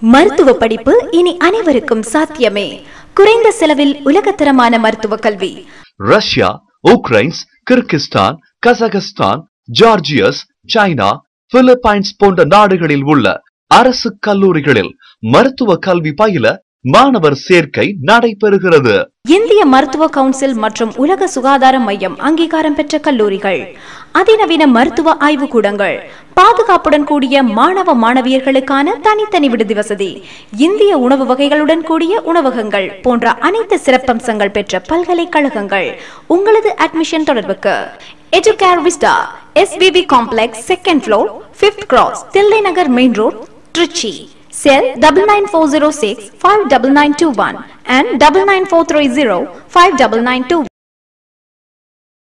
மருத்துவ படிப்பு இனி அனைவருக்கும் சாத்தியமே. குறைந்த செலவில் உலகத்தரமான மருத்துவ கல்வி. Russia Ukraine Kyrgyzstan Kazakhstan Georgia China Philippines போன்ற நாடுகளில் உள்ள அரசு கல்லூரிகளில் மருத்துவ கல்வி பயில மாணவர் சேர்க்கை நடைபெறுகிறது. இந்திய மருத்துவ கவுன்சில் மற்றும் உலக சுகாதார மையம் அங்கீகாரம் பெற்ற கல்லூரிகள் அதிநவீன மருத்துவ ஆய்வு கூடங்கள் பாதுகாப்புடன் கூடிய மாணவ மாணவியர்களுக்கான தனித்தனி விடுதி வசதி இந்திய உணவு வகைகளுடன் கூடிய உணவகங்கள் போன்ற அனைத்து சிறப்பம்சங்கள் பெற்ற பல்கலைக்கழகங்கள். உங்களது அட்மிஷன் தொடர்புக்கு Educare Vista SPP complex second floor fifth cross Thillai Nagar main road Trichy. Cell 99406 59921 and 99430 59921.